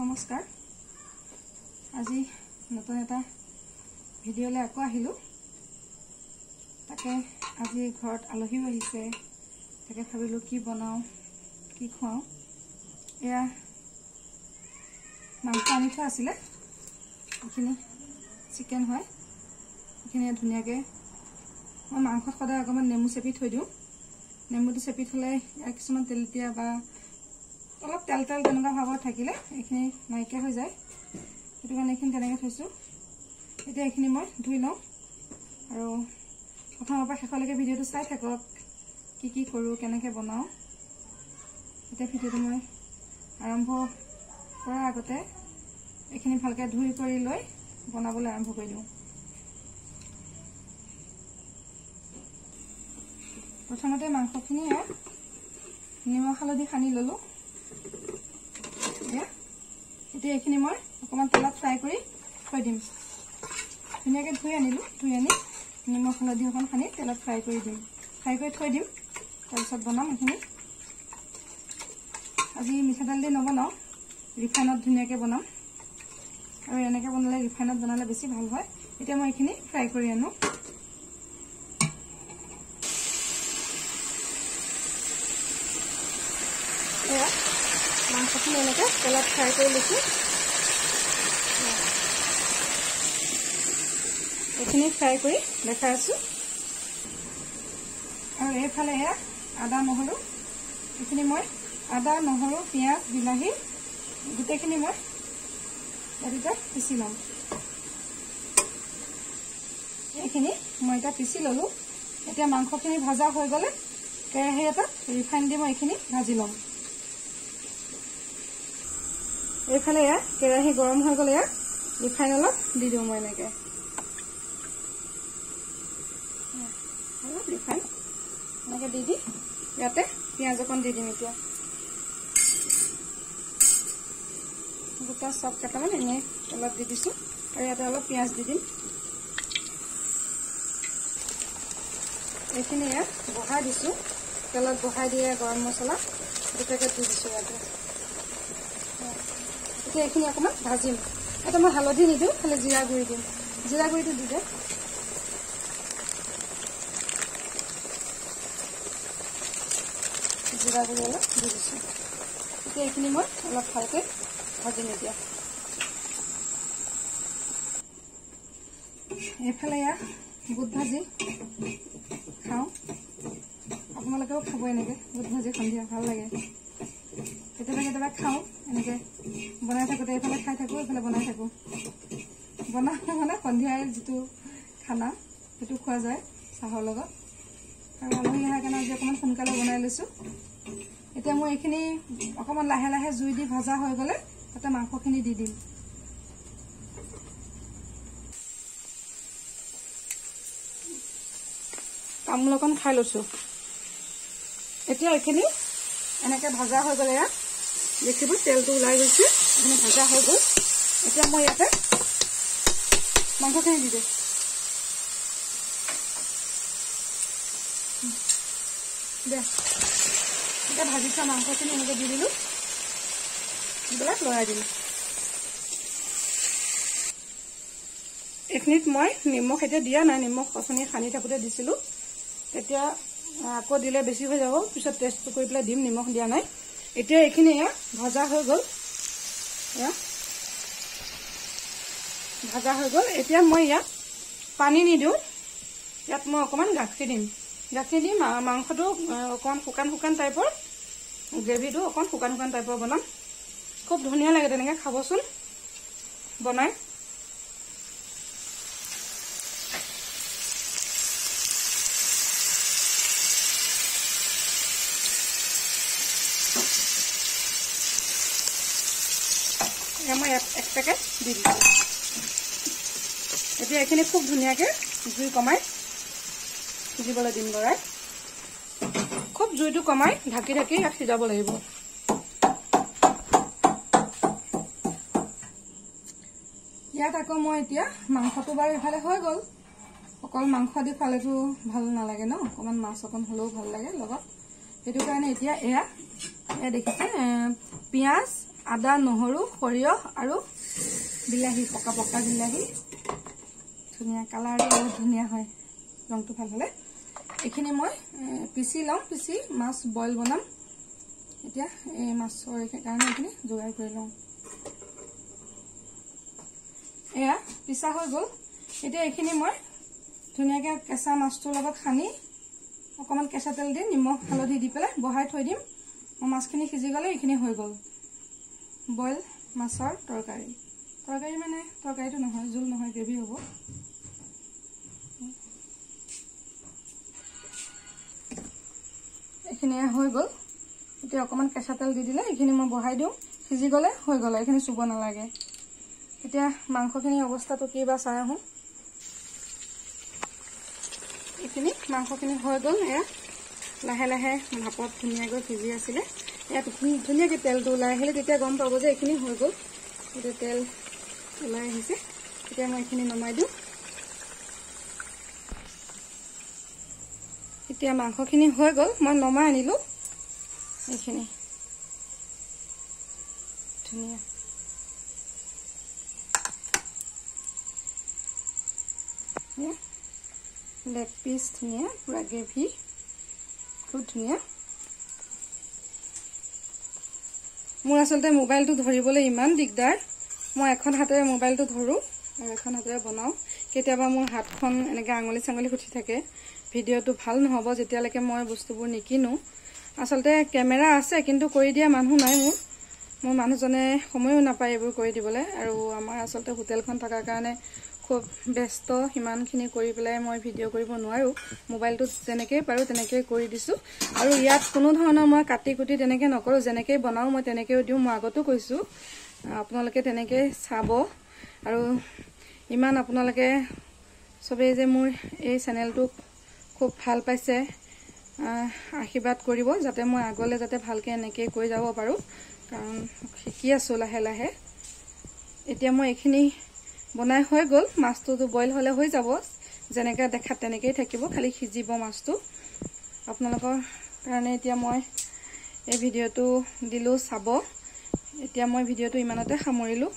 নমস্কাৰ। আজি নতুন এটা ভিডিঅ'লৈ আকৌ আহিলোঁ। তাকে আজি ঘৰত আলহীও আহিছে। তাকে ভাবিলোঁ কি বনাওঁ কি খুৱাওঁ। এয়া মাংস আনি থোৱা আছিলে। এইখিনি চিকেন হয়। এইখিনি ধুনীয়াকৈ মই মাংসত সদায় অকণমান নেমু চেপি থৈ দিওঁ। নেমুটো চেপি থ'লে ইয়াৰ কিছুমান তেলতীয়া বা অলপ তেল তেল তেনেকুৱা ভাৱত থাকিলে এইখিনি নাইকিয়া হৈ যায়। সেইটো কাৰণে এইখিনি তেনেকৈ থৈছোঁ। এতিয়া এইখিনি মই ধুই লওঁ। আৰু প্ৰথমৰ পৰা শেষলৈকে ভিডিঅ'টো চাই থাকক কি কি কৰোঁ কেনেকৈ বনাওঁ। এতিয়া ভিডিঅ'টো মই আৰম্ভ কৰাৰ আগতে এইখিনি ভালকৈ ধুই কৰি লৈ বনাবলৈ আৰম্ভ কৰি দিওঁ। প্ৰথমতে মাংসখিনি নিমখ হালধি সানি ল'লোঁ। এইখিনি মই অকণমান তেলত ফ্ৰাই কৰি থৈ দিম। ধুনীয়াকৈ ধুই আনিলোঁ ধুই আনি নিমখ হালধি অকণ সানি তেলত ফ্ৰাই কৰি দিম। ফ্ৰাই কৰি থৈ দিম তাৰপিছত বনাম এইখিনি। আজি মিঠাতেল দি নবনাওঁ ৰিফাইনত ধুনীয়াকৈ বনাম। আৰু এনেকৈ বনালে ৰিফাইনত বনালে বেছি ভাল হয়। এতিয়া মই এইখিনি ফ্ৰাই কৰি আনো এয়া মাংসখিনি এনেকৈ তেলত ফ্ৰাই কৰি লৈছোঁ এইখিনি ফ্ৰাই কৰি দেখাই আছোঁ। আৰু এইফালে এয়া আদা নহৰু। এইখিনি মই আদা নহৰু পিঁয়াজ বিলাহী গোটেইখিনি মই ইয়াতে পিচি ল'ম। এইখিনি মই এতিয়া পিচি ল'লোঁ। এতিয়া মাংসখিনি ভজা হৈ গ'লে কেৰাহী এটাত ৰিফাইন দি মই এইখিনি ভাজি ল'ম। এইফালে এয়া কেৰাহী গৰম হৈ গ'লে ইয়াত ৰিফাইন অলপ দি দিওঁ মই এনেকৈ। ৰিফাইন এনেকৈ দি দি ইয়াতে পিঁয়াজ অকণ দি দিম এতিয়া। গোটা চব কেইটামান এনেই অলপ দি দিছোঁ আৰু ইয়াতে অলপ পিঁয়াজ দি দিম। এইখিনি ইয়াত বহাই দিছোঁ। তেলত বহাই দিয়ে গৰম মছলা দুটাকে দি দিছোঁ ইয়াতে। এতিয়া এইখিনি অকণমান ভাজিম। এটা মই হালধি নিদিওঁ খালি জিৰা গুড়ি দিম। জিৰা গুড়িটো দি দে জিৰা গুড়ি অলপ দি দিছোঁ। এতিয়া এইখিনি মই অলপ ভালকৈ ভাজিম এতিয়া এইফালে ইয়াত বুট ভাজি খাওঁ। আপোনালোকেও খাব এনেকৈ বুট ভাজি সন্ধিয়া ভাল লাগে। কেতিয়াবা কেতিয়াবা খাওঁ এনেকৈ বনাই থাকোঁতে এইফালে খাই থাকোঁ এইফালে বনাই থাকোঁ। বনাওঁ মানে সন্ধিয়াই যিটো খানা সেইটো খোৱা যায় চাহৰ লগত। আৰু আলহী অহাৰ কাৰণে আজি অকণমান সোনকালে বনাই লৈছোঁ। এতিয়া মই এইখিনি অকণমান লাহে লাহে জুই দি ভজা হৈ গ'লে তাতে মাংসখিনি দি দিম। তামোল অকণ খাই লৈছোঁ। এতিয়া এইখিনি এনেকৈ ভজা হৈ গ'লে ইয়াত দেখিব তেলটো ওলাই গৈছে এইখিনি ভজা হৈ গ'ল। এতিয়া মই ইয়াতে মাংসখিনি দি দিওঁ দে এতিয়া ভাজি থোৱা মাংসখিনি এনেকৈ দি দিলোঁ। পেলাই লৰাই দিলোঁ। এইখিনিত মই নিমখ এতিয়া দিয়া নাই নিমখ অথনি সানি থাকোঁতে দিছিলোঁ। তেতিয়া আকৌ দিলে বেছি হৈ যাব পিছত টেষ্টটো কৰি পেলাই দিম নিমখ দিয়া নাই। এতিয়া এইখিনি এয়া ভজা হৈ গ'ল। ভজা হৈ গ'ল। এতিয়া মই ইয়াত পানী নিদিওঁ। ইয়াত মই অকণমান গাখীৰ দিম। গাখীৰ দি মাংসটো অকণমান শুকান শুকান টাইপৰ। গ্ৰেভিটো অকণ শুকান শুকান টাইপৰ বনাম। খুব ধুনীয়া লাগে তেনেকৈ খাবচোন। বনাই। মই এক পেকেট দি দিছোঁ। এতিয়া এইখিনি খুব ধুনীয়াকৈ জুই কমাই সিজিবলৈ দিম লৰাই। খুব জুইটো কমাই ঢাকি ঢাকি ইয়াক সিজাব লাগিব। ইয়াত আকৌ মই এতিয়া মাংসটো বাৰু ইফালে হৈ গ'ল। অকল মাংস দি খালেতো ভাল নালাগে ন? অকণমান মাছ অকণ হ'লেও ভাল লাগে লগত। সেইটো কাৰণে এতিয়া এয়া এয়া দেখিছে পিঁয়াজ আদা নহৰু সৰিয়হ আৰু বিলাহী পকা পকা বিলাহী। ধুনীয়া কালাৰটো বহুত ধুনীয়া হয়। ৰংটো ভাল হ'লে। এইখিনি মই পিচি লওঁ পিচি মাছ বইল বনাম। এতিয়া এই মাছৰ কাৰণে এইখিনি যোগাৰ কৰি লওঁ। এয়া পিচা হৈ গ'ল। এতিয়া এইখিনি মই ধুনীয়াকৈ কেঁচা মাছটোৰ লগত সানি অকণমান কেঁচা তেল দি নিমখ হালধি দি পেলাই বহাই থৈ দিম। মাছখিনি সিজি গ'লে এইখিনি হৈ গ'ল। বইল মাছৰ তৰকাৰী। তৰকাৰী মানে তৰকাৰীটো নহয় জোল নহয় গ্ৰেভি হ'ব। এইখিনি হৈ গ'ল। এতিয়া অকণমান কেঁচা তেল দি দিলে এইখিনি মই বহাই দিওঁ। সিজি গ'লে হৈ গ'ল এইখিনি চুব নালাগে। এতিয়া মাংসখিনিৰ অৱস্থাটো কি বা চাই আহোঁ। এইখিনি মাংসখিনি হৈ গ'ল এয়া। লাহে লাহে ভাপত ধুনীয়াকৈ সিজি আছিলে। ইয়াত ধুনীয়াকৈ তেলটো ওলাই আহিলে তেতিয়া গম পাব যে এইখিনি হৈ গ'ল। এতিয়া তেল ওলাই আহিছে। এতিয়া মই এইখিনি নমাই দিওঁ। এতিয়া মাংসখিনি হৈ গ'ল। মই নমাই আনিলোঁ। এইখিনি। ধুনীয়া। লেগ পিচ ধুনীয়া। পূৰা গ্ৰেভি। ধুনীয়া। মোৰ আচলতে মোবাইলটো ধৰিবলৈ ইমান দিগদাৰ। মই এখন হাতেৰে মোবাইলটো ধৰোঁ আৰু এখন হাতেৰে বনাওঁ। কেতিয়াবা মোৰ হাতখন এনেকৈ আঙুলি চাঙুলি উঠি থাকে ভিডিঅ'টো ভাল নহ'ব যেতিয়ালৈকে মই বস্তুবোৰ নিকিনো। আচলতে কেমেৰা আছে কিন্তু কৰি দিয়া মানুহ নাই মোৰ। মোৰ মানুহজনে সময়ো নাপায় এইবোৰ কৰি দিবলৈ আৰু আমাৰ আচলতে হোটেলখন থকাৰ কাৰণে খুব ব্যস্ত সিমানখিনি কৰি পেলাই মই ভিডিঅ' কৰিব নোৱাৰোঁ। মোবাইলটোত যেনেকৈয়ে পাৰোঁ তেনেকৈয়ে কৰি দিছোঁ। আৰু ইয়াত কোনো ধৰণৰ মই কাটি কুটি তেনেকৈ নকৰোঁ যেনেকৈ বনাওঁ মই তেনেকৈও দিওঁ মই আগতো কৈছোঁ। আপোনালোকে তেনেকৈ চাব। আৰু ইমান আপোনালোকে চবেই যে মোৰ এই চেনেলটোক খুব ভাল পাইছে আশীৰ্বাদ কৰিব যাতে মই আগলৈ যাতে ভালকৈ এনেকৈ কৰি যাব পাৰোঁ। কাৰণ শিকি আছোঁ লাহে লাহে এতিয়া মই এইখিনি বনাই হৈ গ'ল। মাছটোতো বইল হ'লে হৈ যাব। যেনেকৈ দেখাত তেনেকৈয়ে থাকিব খালি সিজিব মাছটো। আপোনালোকৰ কাৰণে এতিয়া মই এই ভিডিঅ'টো দিলোঁ চাব। এতিয়া মই ভিডিঅ'টো ইমানতে সামৰিলোঁ।